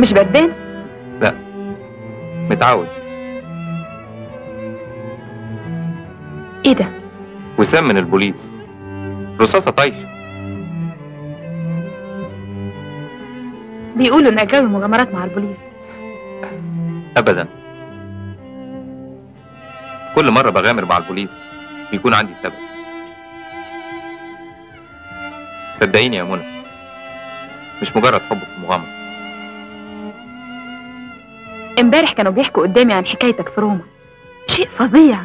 مش بردان متعود. إيه ده؟ وسام من البوليس. رصاصة طايشة. بيقولوا ان جاوي مغامرات مع البوليس. أبدا. كل مرة بغامر مع البوليس بيكون عندي سبب. صدقيني يا منى مش مجرد حب في مغامرة. امبارح كانوا بيحكوا قدامي عن حكايتك في روما. شيء فظيع.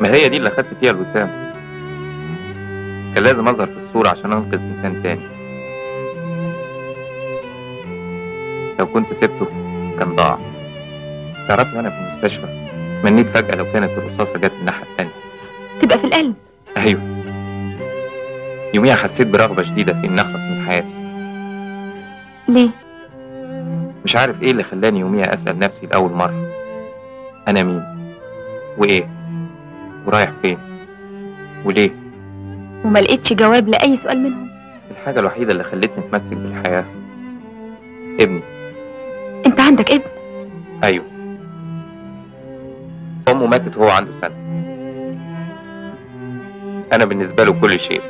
ما هي دي اللي أخدت فيها الوسام؟ كان لازم أظهر في الصورة عشان أنقذ إنسان تاني. لو كنت سبته كان ضاع. تعرفي وأنا في المستشفى تمنيت فجأة لو كانت الرصاصة جت الناحية التانية تبقى في القلب. أيوه. يوميها حسيت برغبة شديدة في إني أخلص من حياتي. ليه؟ مش عارف إيه اللي خلاني يوميها أسأل نفسي لأول مرة. أنا مين؟ وإيه؟ ورايح فين؟ وليه؟ وما لقيتش جواب لأي سؤال منهم. الحاجة الوحيدة اللي خلتني أتمسك بالحياة ابني. أنت عندك ابن؟ أيوه. أمه ماتت وهو عنده سنة. أنا بالنسبة له كل شيء.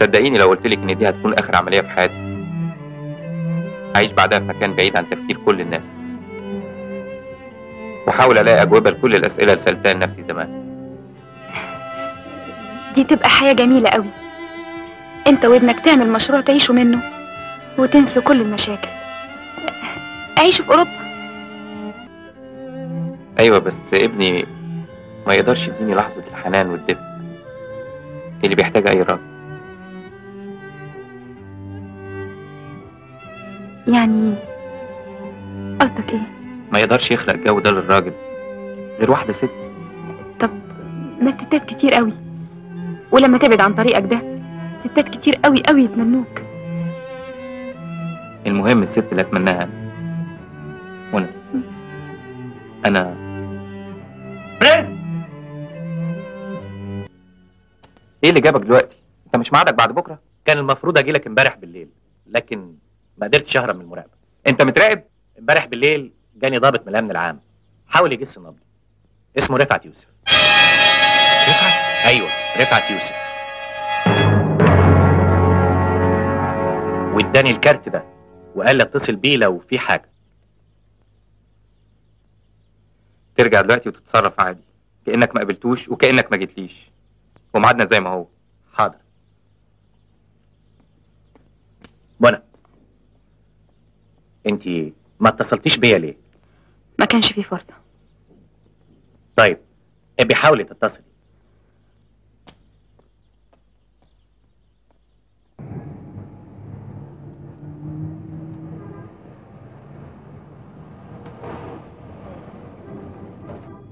صدقيني لو قلت لك إن دي هتكون آخر عملية في حياتي. أعيش بعدها في مكان بعيد عن تفكير كل الناس. وأحاول ألاقي أجوبة لكل الأسئلة اللي سألتها لنفسي زمان. دي تبقى حياة جميلة قوي. أنت وابنك تعمل مشروع تعيشوا منه وتنسوا كل المشاكل. عيشوا في أوروبا. أيوة بس ابني ما يقدرش يديني لحظة الحنان والدفء اللي بيحتاجها أي راجل يعني قصدك إيه؟ ما يقدرش يخلق الجو ده للراجل. غير واحدة ست. طب ما ستات كتير قوي. ولما تبعد عن طريقك ده ستات كتير قوي قوي يتمنوك. المهم الست اللي أتمناها أنا. منى أنا. برنس! إيه اللي جابك دلوقتي؟ أنت مش ميعادك بعد بكرة؟ كان المفروض أجي لك امبارح بالليل. لكن ما قدرتش أهرب من المراقبة. أنت متراقب؟ امبارح بالليل جاني ضابط من الأمن العام. حاول يجس نبضي اسمه رفعت يوسف. رفعت؟ أيوه رفعت يوسف. واداني الكارت ده وقال لي اتصل بيه لو في حاجة. ترجع دلوقتي وتتصرف عادي. كأنك ما قابلتوش وكأنك ما جيتليش. وميعادنا زي ما هو. حاضر. منى انت ما اتصلتيش بيا ليه؟ ما كانش في فرصة. طيب ابي حاولي تتصلي.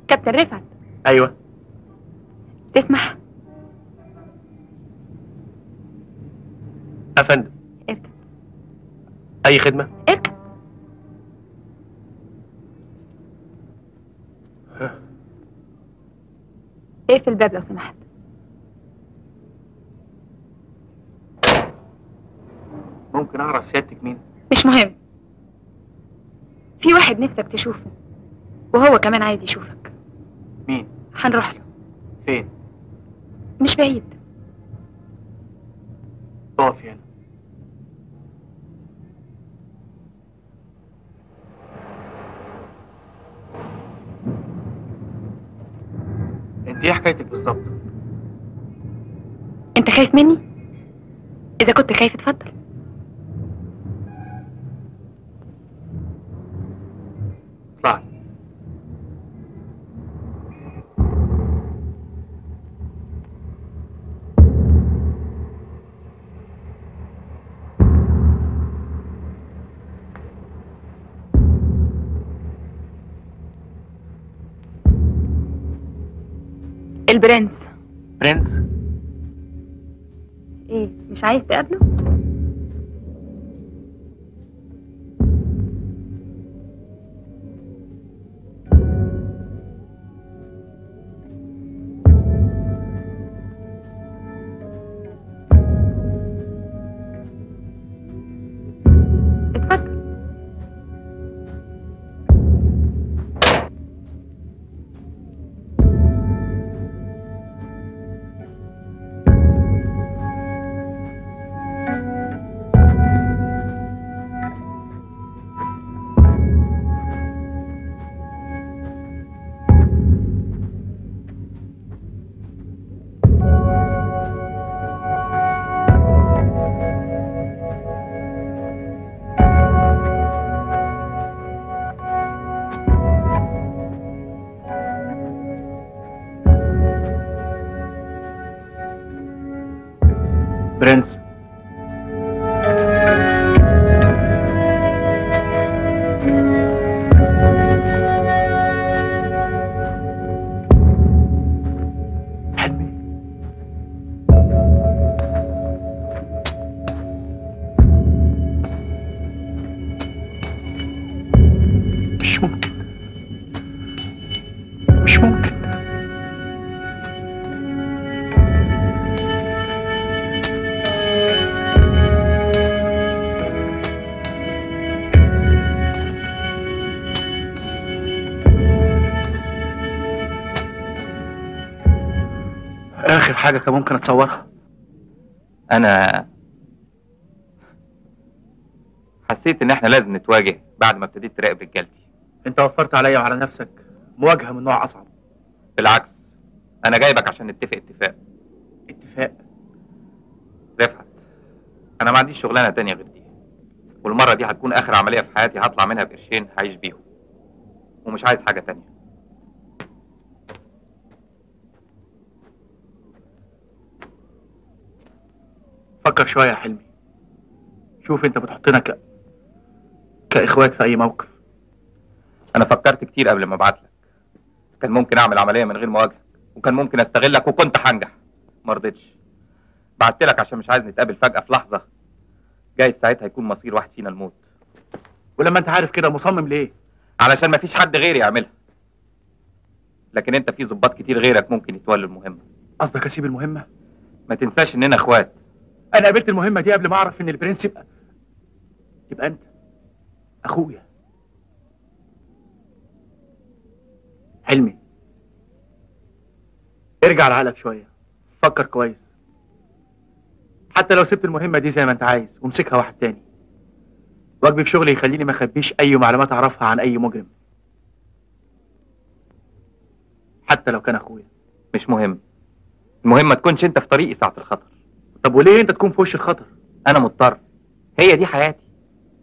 كابتن رفعت. أيوه. تسمح؟ أفندم. اركب. أي خدمة؟ اقفل الباب لو سمحت ممكن أعرف سيادتك مين؟ مش مهم في واحد نفسك تشوفه وهو كمان عايز يشوفك مين؟ هنروح له فين؟ مش بعيد اقفي هنا انت إيه حكايتك بالظبط؟ انت خايف مني؟ إذا كنت خايف اتفضل. اطلعي البرنس. برنس؟ إيه مش عايز آخر حاجة كان ممكن أتصورها؟ أنا حسيت إن إحنا لازم نتواجه بعد ما ابتديت تراقب رجالتي. أنت وفرت عليا وعلى نفسك مواجهة من نوع أصعب. بالعكس أنا جايبك عشان نتفق اتفاق. اتفاق؟ رفعت أنا ما عنديش شغلانة تانية غير دي. والمرة دي هتكون آخر عملية في حياتي هطلع منها بقرشين هعيش بيهم. ومش عايز حاجة تانية. فكر شوية يا حلمي. شوف انت بتحطنا ك... كإخوات في أي موقف. أنا فكرت كتير قبل ما أبعت لك. كان ممكن أعمل عملية من غير مواجهة وكان ممكن أستغلك وكنت هنجح. ما رضيتش. بعت لك عشان مش عايز نتقابل فجأة في لحظة. جايز ساعتها يكون مصير واحد فينا الموت. ولما انت عارف كده مصمم ليه؟ علشان ما فيش حد غيري يعملها. لكن انت في ضباط كتير غيرك ممكن يتولوا المهمة. قصدك أسيب المهمة؟ ما تنساش إننا إخوات. أنا قابلت المهمة دي قبل ما أعرف إن البرنس يبقى يبقى أنت أخويا. حلمي ارجع لعقلك شوية. فكر كويس. حتى لو سبت المهمة دي زي ما أنت عايز وامسكها واحد تاني. واجبي في شغلي يخليني ما أخبيش أي معلومات أعرفها عن أي مجرم. حتى لو كان أخويا. مش مهم. المهم ما تكونش أنت في طريقي ساعة الخطر. طب وليه انت تكون في وش الخطر؟ أنا مضطر. هي دي حياتي.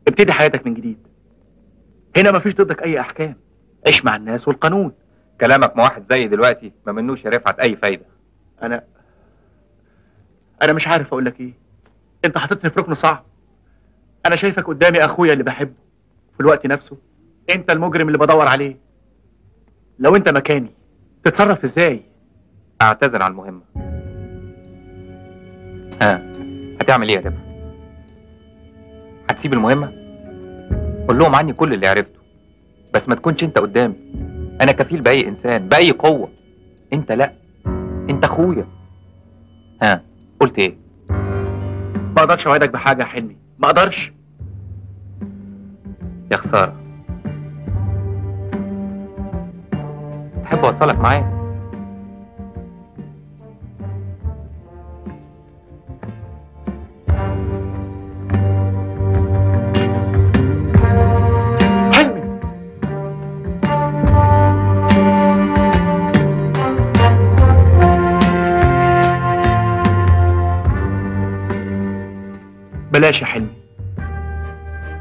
ابتدي حياتك من جديد. هنا مفيش ضدك أي أحكام. عيش مع الناس والقانون. كلامك مع واحد زي دلوقتي ما منوش يا رفعت أي فايدة. أنا أنا مش عارف أقول لك إيه. أنت حاططني في ركن صعب. أنا شايفك قدامي أخويا اللي بحبه. في الوقت نفسه. أنت المجرم اللي بدور عليه. لو أنت مكاني تتصرف إزاي؟ أعتذر عن المهمة. ها هتعمل إيه يا رفعت هتسيب المهمة؟ قول لهم عني كل اللي عرفته. بس ما تكونش أنت قدامي. أنا كفيل بأي إنسان بأي قوة. أنت لأ. أنت أخويا. ها قلت إيه؟ ما أقدرش أوعدك بحاجة يا حلمي. ما أقدرش. يا خسارة. تحب أوصلك معايا؟ بلاش يا حلمي.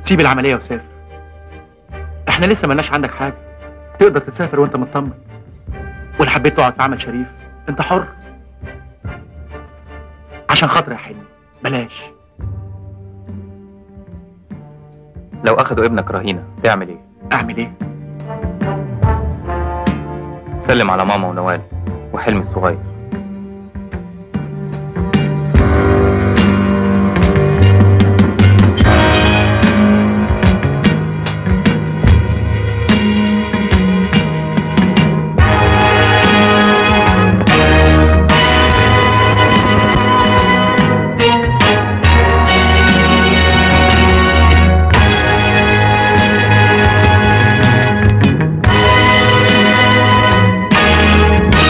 سيب العملية وسافر. إحنا لسه ملناش عندك حاجة. تقدر تسافر وانت مطمن. ولو حبيت تقعد في عمل شريف انت حر. عشان خاطر يا حلمي بلاش. لو اخدوا ابنك رهينة تعمل إيه؟ أعمل إيه؟ سلم على ماما ونوال وحلمي الصغير.